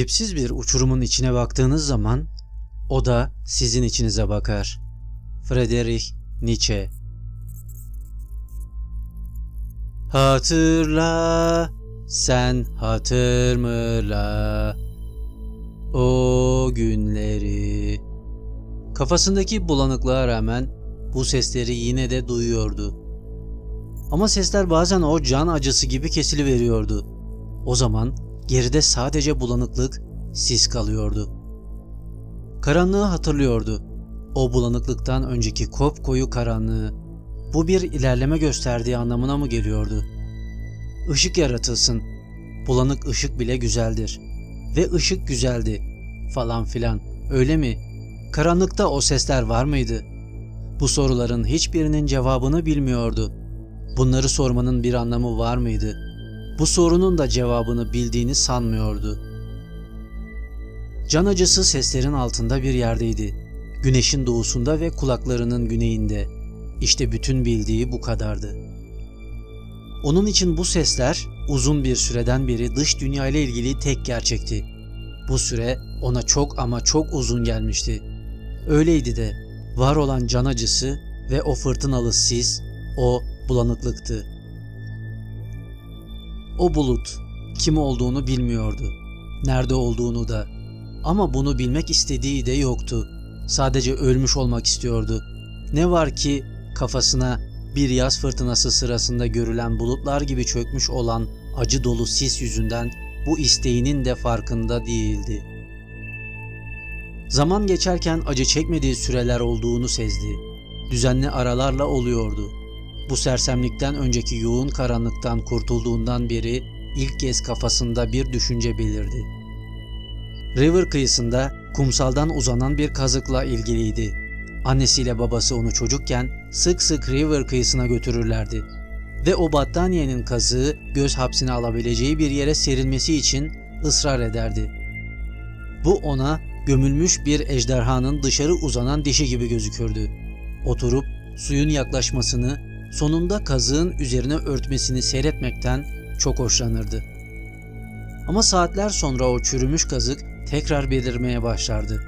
Dipsiz bir uçurumun içine baktığınız zaman o da sizin içinize bakar. Friedrich Nietzsche Hatırla, sen hatırmıla o günleri. Kafasındaki bulanıklığa rağmen bu sesleri yine de duyuyordu. Ama sesler bazen o can acısı gibi kesiliveriyordu. O zaman geride sadece bulanıklık, sis kalıyordu. Karanlığı hatırlıyordu. O bulanıklıktan önceki kop koyu karanlığı. Bu bir ilerleme gösterdiği anlamına mı geliyordu? Işık yaratılsın. Bulanık ışık bile güzeldir. Ve ışık güzeldi. Falan filan. Öyle mi? Karanlıkta o sesler var mıydı? Bu soruların hiçbirinin cevabını bilmiyordu. Bunları sormanın bir anlamı var mıydı? Bu sorunun da cevabını bildiğini sanmıyordu. Can acısı seslerin altında bir yerdeydi. Güneşin doğusunda ve kulaklarının güneyinde. İşte bütün bildiği bu kadardı. Onun için bu sesler uzun bir süreden beri dış dünya ile ilgili tek gerçekti. Bu süre ona çok ama çok uzun gelmişti. Öyleydi de var olan can acısı ve o fırtınalı sis, o bulanıklıktı. O bulut kim olduğunu bilmiyordu. Nerede olduğunu da. Ama bunu bilmek istediği de yoktu. Sadece ölmüş olmak istiyordu. Ne var ki kafasına bir yaz fırtınası sırasında görülen bulutlar gibi çökmüş olan acı dolu sis yüzünden bu isteğinin de farkında değildi. Zaman geçerken acı çekmediği süreler olduğunu sezdi. Düzenli aralarla oluyordu. Bu sersemlikten önceki yoğun karanlıktan kurtulduğundan beri ilk kez kafasında bir düşünce belirdi. River kıyısında kumsaldan uzanan bir kazıkla ilgiliydi. Annesiyle babası onu çocukken sık sık River kıyısına götürürlerdi. Ve o battaniyenin kazığı göz hapsine alabileceği bir yere serilmesi için ısrar ederdi. Bu ona gömülmüş bir ejderhanın dışarı uzanan dişi gibi gözükürdü. Oturup suyun yaklaşmasını, sonunda kazığın üzerine örtmesini seyretmekten çok hoşlanırdı. Ama saatler sonra o çürümüş kazık tekrar belirmeye başlardı.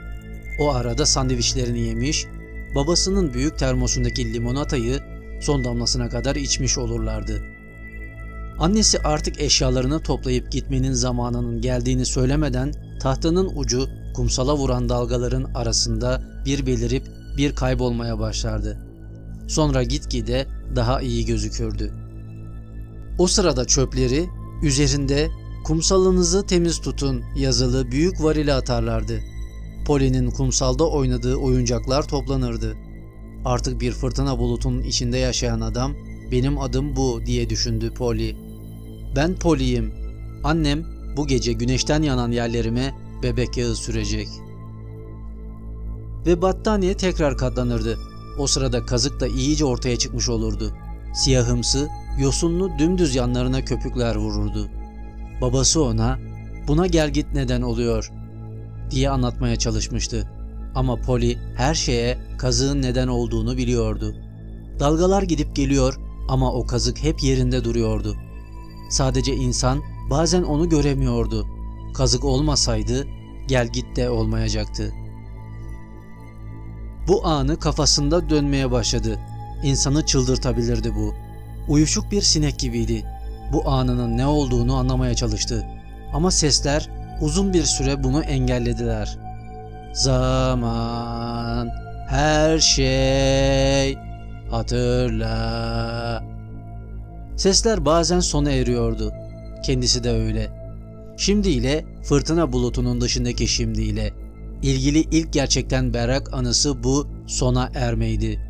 O arada sandviçlerini yemiş, babasının büyük termosundaki limonatayı son damlasına kadar içmiş olurlardı. Annesi artık eşyalarını toplayıp gitmenin zamanının geldiğini söylemeden tahtanın ucu kumsala vuran dalgaların arasında bir belirip bir kaybolmaya başlardı. Sonra gitgide daha iyi gözükürdü. O sırada çöpleri üzerinde kumsalınızı temiz tutun yazılı büyük varile atarlardı. Poli'nin kumsalda oynadığı oyuncaklar toplanırdı. Artık bir fırtına bulutunun içinde yaşayan adam benim adım bu diye düşündü Polly. Ben Polly'yim. Annem bu gece güneşten yanan yerlerime bebek yağı sürecek. Ve battaniye tekrar katlanırdı. O sırada kazık da iyice ortaya çıkmış olurdu. Siyahımsı, yosunlu dümdüz yanlarına köpükler vururdu. Babası ona buna gel git neden oluyor diye anlatmaya çalışmıştı. Ama Polly her şeye kazığın neden olduğunu biliyordu. Dalgalar gidip geliyor ama o kazık hep yerinde duruyordu. Sadece insan bazen onu göremiyordu. Kazık olmasaydı gel git de olmayacaktı. Bu anı kafasında dönmeye başladı. İnsanı çıldırtabilirdi bu. Uyuşuk bir sinek gibiydi. Bu anının ne olduğunu anlamaya çalıştı. Ama sesler uzun bir süre bunu engellediler. Zaman, her şey, hatırla. Sesler bazen sona eriyordu. Kendisi de öyle. Şimdi ile fırtına bulutunun dışındaki şimdi ile ilgili ilk gerçekten berrak anısı bu sona ermeydi.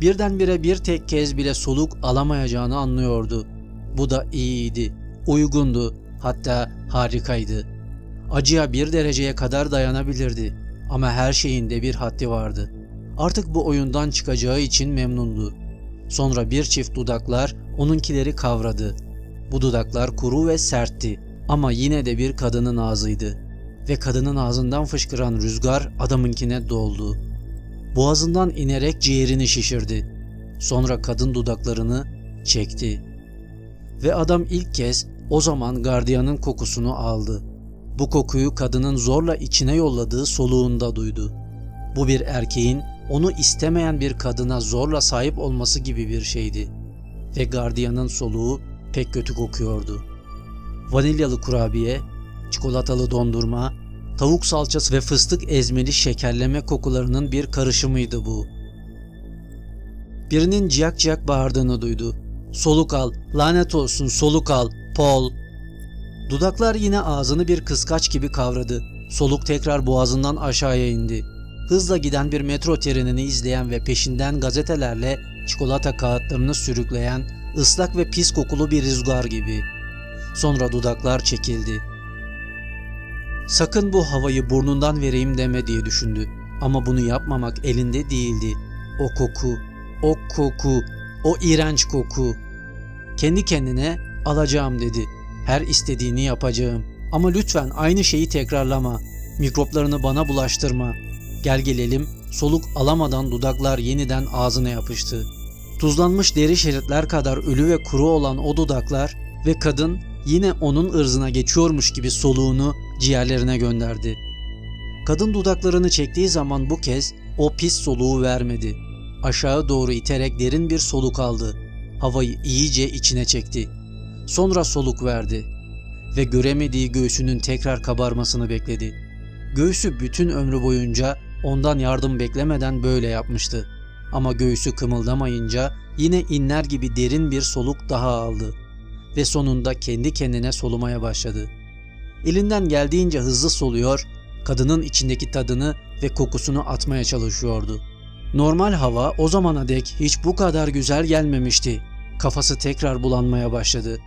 Birdenbire bir tek kez bile soluk alamayacağını anlıyordu. Bu da iyiydi, uygundu, hatta harikaydı. Acıya bir dereceye kadar dayanabilirdi ama her şeyin de bir haddi vardı. Artık bu oyundan çıkacağı için memnundu. Sonra bir çift dudaklar onunkileri kavradı. Bu dudaklar kuru ve sertti ama yine de bir kadının ağzıydı. Ve kadının ağzından fışkıran rüzgar adamınkine doldu. Boğazından inerek ciğerini şişirdi. Sonra kadın dudaklarını çekti. Ve adam ilk kez o zaman gardiyanın kokusunu aldı. Bu kokuyu kadının zorla içine yolladığı soluğunda duydu. Bu bir erkeğin onu istemeyen bir kadına zorla sahip olması gibi bir şeydi. Ve gardiyanın soluğu pek kötü kokuyordu. Vanilyalı kurabiye, çikolatalı dondurma, tavuk salçası ve fıstık ezmeli şekerleme kokularının bir karışımıydı bu. Birinin ciyak ciyak bağırdığını duydu. Soluk al, lanet olsun soluk al, Paul. Dudaklar yine ağzını bir kıskaç gibi kavradı. Soluk tekrar boğazından aşağıya indi. Hızla giden bir metro trenini izleyen ve peşinden gazetelerle çikolata kağıtlarını sürükleyen ıslak ve pis kokulu bir rüzgar gibi. Sonra dudaklar çekildi. Sakın bu havayı burnundan vereyim deme diye düşündü. Ama bunu yapmamak elinde değildi. O koku, o koku, o iğrenç koku. Kendi kendine alacağım dedi. Her istediğini yapacağım. Ama lütfen aynı şeyi tekrarlama. Mikroplarını bana bulaştırma. Gel gelelim soluk alamadan dudaklar yeniden ağzına yapıştı. Tuzlanmış deri şeritler kadar ölü ve kuru olan o dudaklar ve kadın yine onun ırzına geçiyormuş gibi soluğunu ciğerlerine gönderdi. Kadın dudaklarını çektiği zaman bu kez o pis soluğu vermedi. Aşağı doğru iterek derin bir soluk aldı. Havayı iyice içine çekti. Sonra soluk verdi ve göremediği göğsünün tekrar kabarmasını bekledi. Göğsü bütün ömrü boyunca ondan yardım beklemeden böyle yapmıştı. Ama göğsü kımıldamayınca yine inler gibi derin bir soluk daha aldı ve sonunda kendi kendine solumaya başladı. Elinden geldiğince hızlı soluyor, kadının içindeki tadını ve kokusunu atmaya çalışıyordu. Normal hava o zamana dek hiç bu kadar güzel gelmemişti. Kafası tekrar bulanmaya başladı.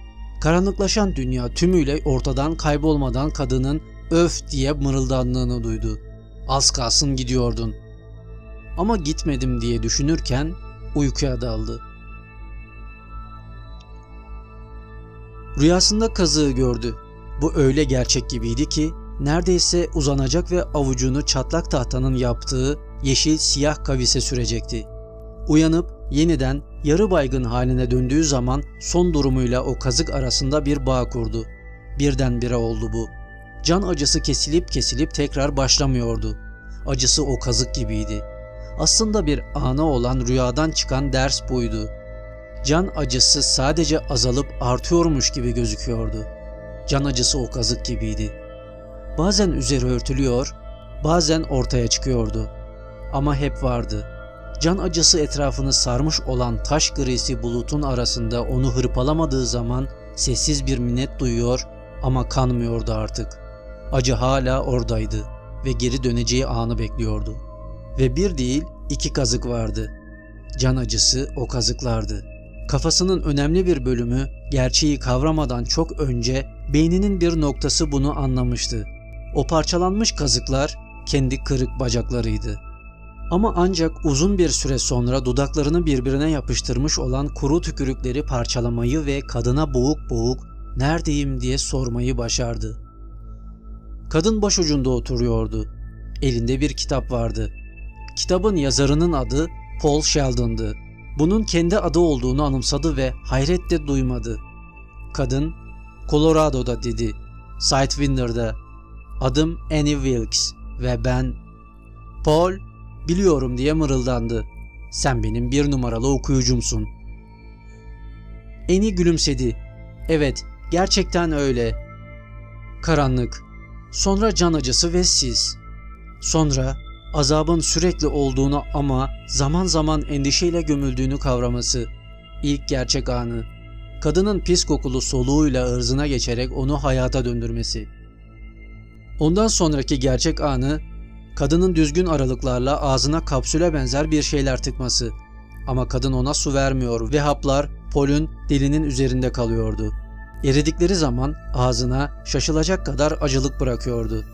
Karanlıklaşan dünya tümüyle ortadan kaybolmadan kadının öf diye mırıldandığını duydu. Az kalsın gidiyordun. Ama gitmedim diye düşünürken uykuya daldı. Rüyasında kazığı gördü. Bu öyle gerçek gibiydi ki neredeyse uzanacak ve avucunu çatlak tahtanın yaptığı yeşil siyah kavise sürecekti. Uyanıp yeniden yarı baygın haline döndüğü zaman son durumuyla o kazık arasında bir bağ kurdu. Birdenbire oldu bu. Can acısı kesilip kesilip tekrar başlamıyordu. Acısı o kazık gibiydi. Aslında bir ana olan rüyadan çıkan ders buydu. Can acısı sadece azalıp artıyormuş gibi gözüküyordu. Can acısı o kazık gibiydi. Bazen üzeri örtülüyor, bazen ortaya çıkıyordu. Ama hep vardı. Can acısı etrafını sarmış olan taş grisi bulutun arasında onu hırpalamadığı zaman sessiz bir minnet duyuyor ama kanmıyordu artık. Acı hala oradaydı ve geri döneceği anı bekliyordu. Ve bir değil iki kazık vardı. Can acısı o kazıklardı. Kafasının önemli bir bölümü gerçeği kavramadan çok önce beyninin bir noktası bunu anlamıştı. O parçalanmış kazıklar kendi kırık bacaklarıydı. Ama ancak uzun bir süre sonra dudaklarını birbirine yapıştırmış olan kuru tükürükleri parçalamayı ve kadına boğuk boğuk neredeyim diye sormayı başardı. Kadın başucunda oturuyordu. Elinde bir kitap vardı. Kitabın yazarının adı Paul Sheldon'dı. Bunun kendi adı olduğunu anımsadı ve hayret de duymadı. Kadın, Colorado'da dedi. Sidewinder'da. Adım Annie Wilkes ve ben... Paul, biliyorum diye mırıldandı. Sen benim bir numaralı okuyucumsun. Annie gülümsedi. Evet, gerçekten öyle. Karanlık. Sonra can acısı ve siz. Sonra azabın sürekli olduğunu ama zaman zaman endişeyle gömüldüğünü kavraması. İlk gerçek anı. Kadının pis kokulu soluğuyla ırzına geçerek onu hayata döndürmesi. Ondan sonraki gerçek anı kadının düzgün aralıklarla ağzına kapsüle benzer bir şeyler tıkması. Ama kadın ona su vermiyor ve haplar Pol'ün dilinin üzerinde kalıyordu. Eridikleri zaman ağzına şaşılacak kadar acılık bırakıyordu.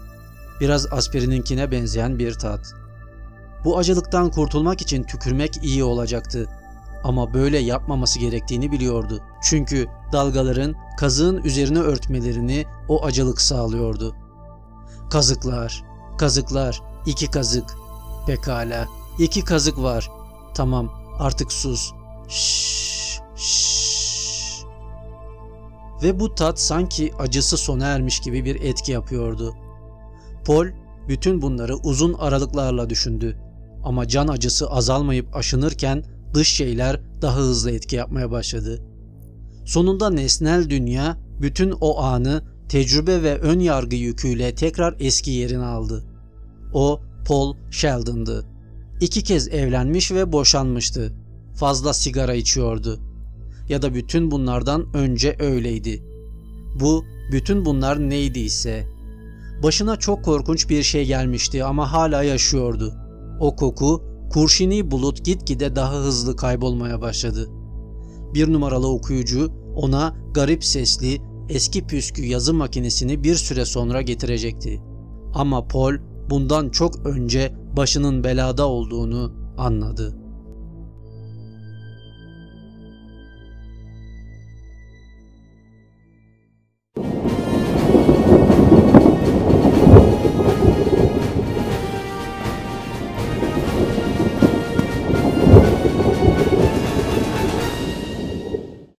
Biraz aspirininkine benzeyen bir tat. Bu acılıktan kurtulmak için tükürmek iyi olacaktı. Ama böyle yapmaması gerektiğini biliyordu. Çünkü dalgaların kazığın üzerine örtmelerini o acılık sağlıyordu. Kazıklar, kazıklar, iki kazık. Pekala, iki kazık var. Tamam, artık sus. Şşş, şşş. ve bu tat sanki acısı sona ermiş gibi bir etki yapıyordu. Paul bütün bunları uzun aralıklarla düşündü. Ama can acısı azalmayıp aşınırken dış şeyler daha hızlı etki yapmaya başladı. Sonunda nesnel dünya bütün o anı tecrübe ve ön yargı yüküyle tekrar eski yerini aldı. O Paul Sheldon'dı. İki kez evlenmiş ve boşanmıştı. Fazla sigara içiyordu. Ya da bütün bunlardan önce öyleydi. Bu bütün bunlar neydi ise. Başına çok korkunç bir şey gelmişti ama hala yaşıyordu. O koku, kurşini bulut gitgide daha hızlı kaybolmaya başladı. Bir numaralı okuyucu ona garip sesli, eski püskü yazı makinesini bir süre sonra getirecekti. Ama Paul bundan çok önce başının belada olduğunu anladı.